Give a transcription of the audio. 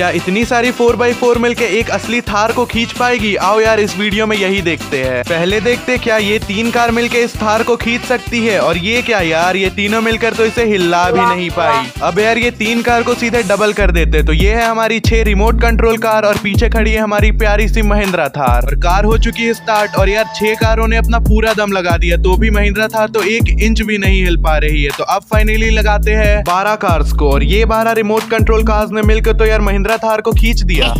क्या इतनी सारी फोर बाई फोर मिलके एक असली थार को खींच पाएगी? आओ यार इस वीडियो में यही देखते हैं। पहले देखते क्या ये तीन कार मिलके इस थार को खींच सकती है? और ये क्या यार ये तीनों मिलकर तो इसे हिला भी नहीं पाई। अब यार ये तीन कार को सीधे डबल कर देते तो ये है हमारी छह रिमोट कंट्रोल कार और पीछे खड़ी है हमारी प्यारी सी महिंद्रा थार। और कार हो चुकी है स्टार्ट और यार छह कारों ने अपना पूरा दम लगा दिया। तो भी महिंद्रा थार तो एक इंच भी नहीं हिल पा रही है। तो अब फाइनली लगाते हैं बारह कार्स को। और ये बारह रिमोट कंट्रोल कार्स ने मिलकर तो यार महिंद्रा कैमरा थार को खींच दिया।